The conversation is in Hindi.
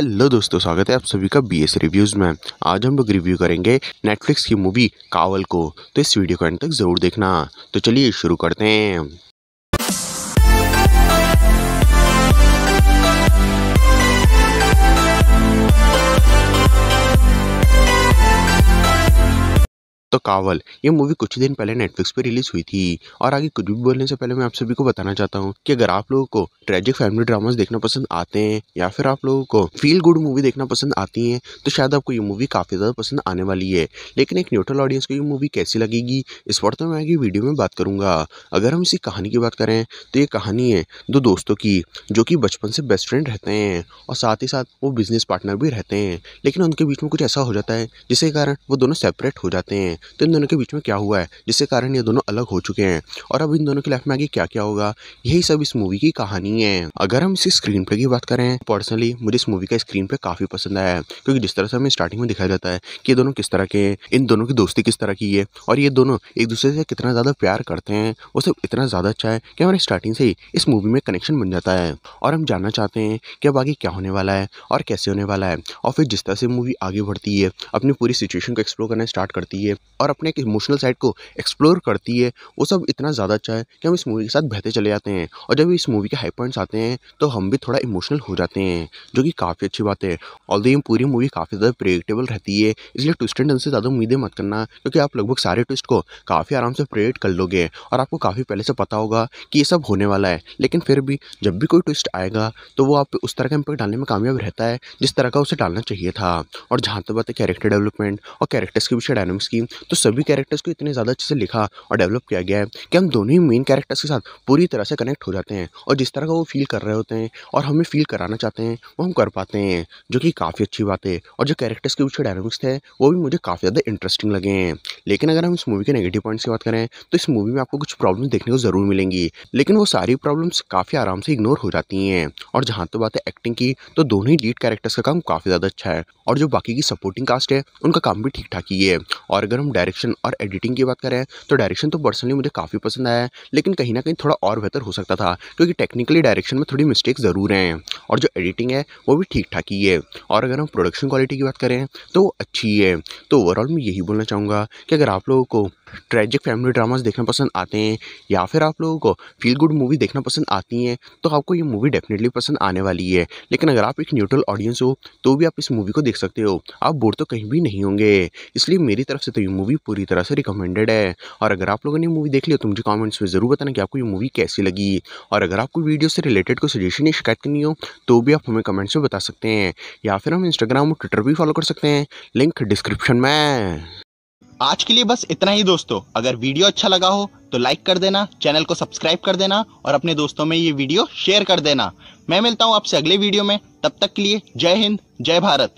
हेलो दोस्तों, स्वागत है आप सभी का बी एस रिव्यूज़ में। आज हम लोग रिव्यू करेंगे नेटफ्लिक्स की मूवी कावल को। तो इस वीडियो को एंड तक ज़रूर देखना। तो चलिए शुरू करते हैं। तो कावल, ये मूवी कुछ दिन पहले नेटफ्लिक्स पे रिलीज़ हुई थी। और आगे कुछ भी बोलने से पहले मैं आप सभी को बताना चाहता हूँ कि अगर आप लोगों को ट्रेजिक फैमिली ड्रामास देखना पसंद आते हैं, या फिर आप लोगों को फील गुड मूवी देखना पसंद आती है तो शायद आपको ये मूवी काफ़ी ज़्यादा पसंद आने वाली है। लेकिन एक न्यूट्रल ऑडियंस को ये मूवी कैसी लगेगी, इस पर तो मैं आगे वीडियो में बात करूँगा। अगर हम इसी कहानी की बात करें तो ये कहानी है दो दोस्तों की, जो कि बचपन से बेस्ट फ्रेंड रहते हैं, और साथ ही साथ वो बिज़नेस पार्टनर भी रहते हैं। लेकिन उनके बीच में कुछ ऐसा हो जाता है, जिसके कारण वो दोनों सेपरेट हो जाते हैं। तो इन दोनों के बीच में क्या हुआ है? जिसके कारण ये दोनों अलग हो चुके हैं। और अब इन दोनों की लाइफ में आगे क्या क्या होगा? यही सब इस मूवी की कहानी है। अगर हम इसी स्क्रीन प्ले की बात करें पर्सनली मुझे इस मूवी का स्क्रीन प्ले काफ़ी पसंद आया है। क्योंकि जिस तरह से हमें स्टार्टिंग में दिखाया जाता है कि ये दोनों किस तरह के हैं, इन दोनों की दोस्ती किस तरह की है, और ये दोनों एक दूसरे से कितना ज़्यादा प्यार करते हैं, वो सब इतना ज़्यादा अच्छा है कि हमारे स्टार्टिंग से ही इस मूवी में कनेक्शन बन जाता है। और हम जानना चाहते हैं कि अब आगे क्या होने वाला है और कैसे होने वाला है। और फिर जिस तरह से मूवी आगे बढ़ती है, अपनी पूरी सिचुएशन को एक्सप्लोर करना स्टार्ट करती है और अपने एक इमोशनल साइड को एक्सप्लोर करती है, वो सब इतना ज़्यादा अच्छा है कि हम इस मूवी के साथ बहते चले जाते हैं। और जब इस मूवी के हाई पॉइंट्स आते हैं तो हम भी थोड़ा इमोशनल हो जाते हैं, जो कि काफ़ी अच्छी बात है। और ये पूरी मूवी काफ़ी ज़्यादा प्रेडिक्टेबल रहती है, इसलिए ट्विस्ट एंड से ज़्यादा उम्मीदें मत करना, क्योंकि आप लगभग सारे ट्विस्ट को काफ़ी आराम से प्रेडिक्ट कर लोगे और आपको काफ़ी पहले से पता होगा कि ये सब होने वाला है। लेकिन फिर भी जब भी कोई ट्विस्ट आएगा तो वो आप उस तरह का इम्पैक्ट डालने में कामयाब रहता है, जिस तरह का उसे डालना चाहिए था। और जहाँ तक बात है कैरेक्टर डेवलपमेंट और कैरेक्टर्स के विषय डायनामिक्स की तो सभी कैरेक्टर्स को इतने ज़्यादा अच्छे से लिखा और डेवलप किया गया है कि हम दोनों ही मेन कैरेक्टर्स के साथ पूरी तरह से कनेक्ट हो जाते हैं और जिस तरह का वो फील कर रहे होते हैं और हमें फील कराना चाहते हैं, वो हम कर पाते हैं, जो कि काफ़ी अच्छी बात है। और जो कैरेक्टर्स के पीछे डायनामिक्स थे, वो भी मुझे काफ़ी ज़्यादा इंटरेस्टिंग लगे हैं। लेकिन अगर हम इस मूवी के नेगेटिव पॉइंट्स की बात करें तो इस मूवी में आपको कुछ प्रॉब्लम देखने को ज़रूर मिलेंगी। लेकिन वो सारी प्रॉब्लम्स काफ़ी आराम से इग्नोर हो जाती हैं। और जहाँ तो बात है एक्टिंग की तो दोनों ही लीड कैरेक्टर्स का काम काफ़ी ज़्यादा अच्छा है। और जो बाकी की सपोर्टिंग कास्ट है, उनका काम भी ठीक ठाक ही है। और अगर हम डायरेक्शन और एडिटिंग की बात करें तो डायरेक्शन तो पर्सनली मुझे काफ़ी पसंद आया लेकिन कहीं ना कहीं थोड़ा और बेहतर हो सकता था, क्योंकि टेक्निकली डायरेक्शन में थोड़ी मिस्टेक ज़रूर हैं। और जो एडिटिंग है, वो भी ठीक ठाक ही है। और अगर हम प्रोडक्शन क्वालिटी की बात करें तो अच्छी है तो ओवरऑल मैं यही बोलना चाहूँगा कि अगर आप लोगों को ट्रेजिक फैमिली ड्रामास देखना पसंद आते हैं, या फिर आप लोगों को फील गुड मूवी देखना पसंद आती हैं तो आपको ये मूवी डेफिनेटली पसंद आने वाली है। लेकिन अगर आप एक न्यूट्रल ऑडियंस हो तो भी आप इस मूवी को देख सकते हो। आप बोर तो कहीं भी नहीं होंगे। इसलिए मेरी तरफ़ से तो ये मूवी पूरी तरह से रिकमेंडेड है। और अगर आप लोगों ने मूवी देख लिया तो मुझे कॉमेंट्स में ज़रूर बताना कि आपको ये मूवी कैसी लगी। और अगर आपको वीडियो से रिलेटेड कोई सजेशन या शिकायत करनी हो तो भी आप हमें कमेंट्स में बता सकते हैं। या फिर हम इंस्टाग्राम और ट्विटर भी फॉलो कर सकते हैं। लिंक डिस्क्रिप्शन में। आज के लिए बस इतना ही दोस्तों। अगर वीडियो अच्छा लगा हो तो लाइक कर देना, चैनल को सब्सक्राइब कर देना और अपने दोस्तों में ये वीडियो शेयर कर देना। मैं मिलता हूँ आपसे अगले वीडियो में, तब तक के लिए जय हिंद, जय भारत।